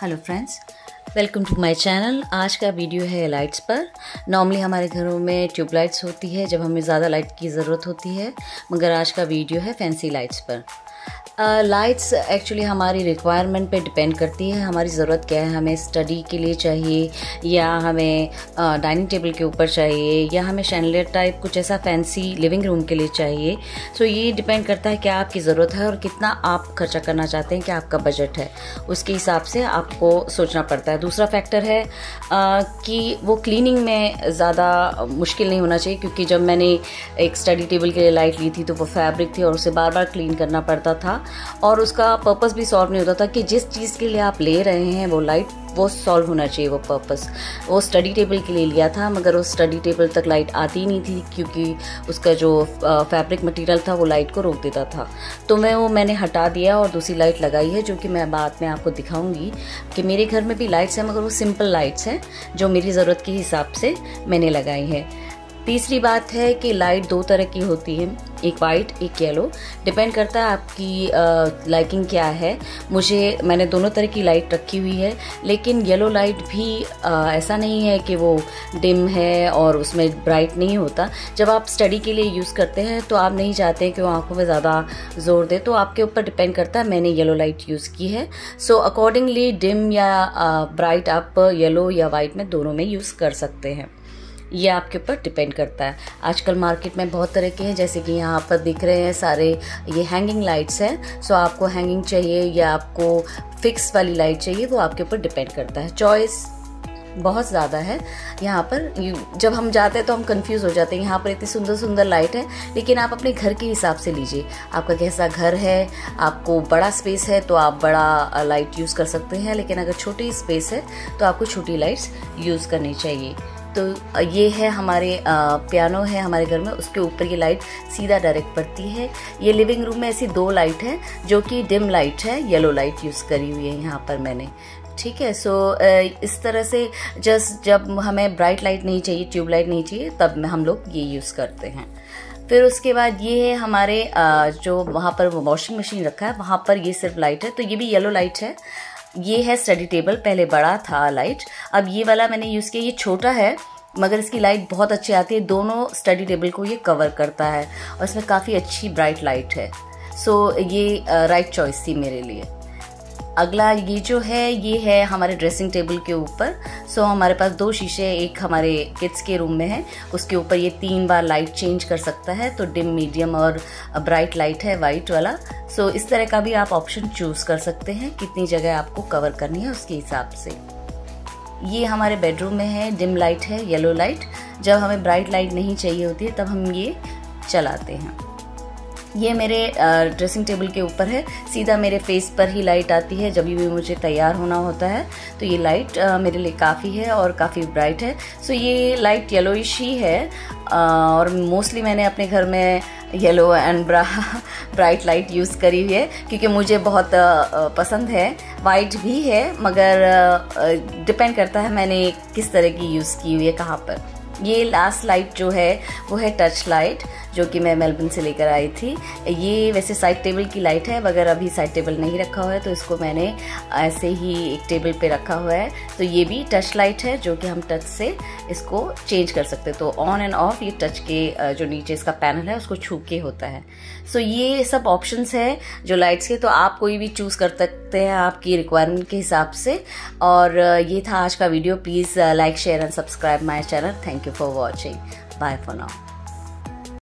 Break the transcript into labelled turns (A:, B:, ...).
A: Hello friends welcome to my channel आज का video है लाइट्स पर. नॉर्मली हमारे घरों में ट्यूब लाइट्स होती है जब हमें ज़्यादा लाइट की ज़रूरत होती है, मगर आज का वीडियो है फैंसी लाइट्स पर. लाइट्स uh, एक्चुअली हमारी रिक्वायरमेंट पे डिपेंड करती है। हमारी ज़रूरत क्या है? हमें स्टडी के लिए चाहिए या हमें डाइनिंग uh, टेबल के ऊपर चाहिए या हमें शैनलेर टाइप कुछ ऐसा फैंसी लिविंग रूम के लिए चाहिए। सो so, ये डिपेंड करता है क्या आपकी ज़रूरत है और कितना आप खर्चा करना चाहते हैं क्या आपका बजट है। उसके हिसाब से आपको सोचना पड़ता है। दूसरा फैक्टर है uh, कि वो क्लीनिंग में ज़्यादा मुश्किल नहीं होना चाहिए क्योंकि जब मैंने एक स्टडी टेबल के लिए लाइट ली थी तो वो फैब्रिक थी और उसे बार बार क्लीन करना पड़ता था और उसका पर्पस भी सॉल्व नहीं होता था कि जिस चीज़ के लिए आप ले रहे हैं वो लाइट वो सॉल्व होना चाहिए वो पर्पस वो स्टडी टेबल के लिए लिया था, मगर उस स्टडी टेबल तक लाइट आती नहीं थी क्योंकि उसका जो फैब्रिक मटेरियल था वो लाइट को रोक देता था। तो मैं वो मैंने हटा दिया और दूसरी लाइट लगाई है जो कि मैं बाद में आपको दिखाऊँगी कि मेरे घर में भी लाइट्स हैं, मगर वो सिंपल लाइट्स हैं जो मेरी ज़रूरत के हिसाब से मैंने लगाई है। तीसरी बात है कि लाइट दो तरह की होती है एक वाइट एक येलो डिपेंड करता है आपकी लाइकिंग क्या है। मुझे मैंने दोनों तरह की लाइट रखी हुई है लेकिन येलो लाइट भी आ, ऐसा नहीं है कि वो डिम है और उसमें ब्राइट नहीं होता। जब आप स्टडी के लिए यूज़ करते हैं तो आप नहीं चाहते कि वो आँखों में ज़्यादा ज़ोर दे तो आपके ऊपर डिपेंड करता है मैंने येलो लाइट यूज़ की है। सो अकॉर्डिंगली डिम या ब्राइट आप येलो या वाइट में दोनों में यूज़ कर सकते हैं। ये आपके ऊपर डिपेंड करता है। आजकल मार्केट में बहुत तरह के हैं, जैसे कि यहाँ पर दिख रहे हैं सारे, ये हैंगिंग लाइट्स हैं सो आपको हैंगिंग चाहिए या आपको फिक्स वाली लाइट चाहिए, वो आपके ऊपर डिपेंड करता है। चॉइस बहुत ज़्यादा है। यहाँ पर जब हम जाते हैं तो हम कंफ्यूज हो जाते हैं। यहाँ पर इतनी सुंदर सुंदर लाइट है, लेकिन आप अपने घर के हिसाब से लीजिए। आपका कैसा घर है, आपको बड़ा स्पेस है तो आप बड़ा लाइट यूज़ कर सकते हैं, लेकिन अगर छोटी स्पेस है तो आपको छोटी लाइट्स यूज़ करनी चाहिए। तो ये है हमारे पियानो है हमारे घर में, उसके ऊपर ये लाइट सीधा डायरेक्ट पड़ती है। ये लिविंग रूम में ऐसी दो लाइट है, जो कि डिम लाइट है, येलो लाइट यूज़ करी हुई है यहाँ पर मैंने। ठीक है, सो इस तरह से जस्ट जब हमें ब्राइट लाइट नहीं चाहिए, ट्यूब लाइट नहीं चाहिए, तब हम लोग ये यूज़ करते हैं। फिर उसके बाद ये है हमारे जो वहाँ पर वॉशिंग मशीन रखा है, वहाँ पर ये सिर्फ़ लाइट है तो ये भी येलो लाइट है। ये है स्टडी टेबल पहले बड़ा था लाइट अब ये वाला मैंने यूज़ किया ये छोटा है मगर इसकी लाइट बहुत अच्छी आती है दोनों स्टडी टेबल को ये कवर करता है और इसमें काफ़ी अच्छी ब्राइट लाइट है। सो so, ये राइट चॉइस थी मेरे लिए। अगला ये जो है, ये है हमारे ड्रेसिंग टेबल के ऊपर। सो हमारे पास दो शीशे, एक हमारे किड्स के रूम में है। उसके ऊपर ये तीन बार लाइट चेंज कर सकता है। तो डिम मीडियम और ब्राइट लाइट है वाइट वाला। सो इस तरह का भी आप ऑप्शन चूज़ कर सकते हैं। कितनी जगह आपको कवर करनी है, उसके हिसाब से। ये हमारे बेडरूम में है डिम लाइट है येलो लाइट जब हमें ब्राइट लाइट नहीं चाहिए होती है, तब हम ये चलाते हैं। ये मेरे ड्रेसिंग टेबल के ऊपर है। सीधा मेरे फेस पर ही लाइट आती है, जब भी मुझे तैयार होना होता है तो ये लाइट मेरे लिए काफ़ी है और काफ़ी ब्राइट है। सो ये लाइट येलोइश ही है और मोस्टली मैंने अपने घर में yellow and bra bright light use करी हुई है, क्योंकि मुझे बहुत पसंद है। वाइट भी है, मगर डिपेंड करता है मैंने किस तरह की यूज़ की हुई है, कहाँ पर। ये लास्ट लाइट जो है, वो है टच लाइट जो कि मैं मेलबर्न से लेकर आई थी। ये वैसे साइड टेबल की लाइट है मगर अभी साइड टेबल नहीं रखा हुआ है तो इसको मैंने ऐसे ही एक टेबल पे रखा हुआ है। तो ये भी टच लाइट है, जो कि हम टच से इसको चेंज कर सकते हैं। तो ऑन एंड ऑफ़ ये टच के जो नीचे इसका पैनल है, उसको छू के होता है। सो ये सब ऑप्शन है जो लाइट्स के। तो आप कोई भी चूज़ कर सकते हैं आपकी रिक्वायरमेंट के हिसाब से। और ये था आज का video please like share and subscribe my channel thank you for watching bye for now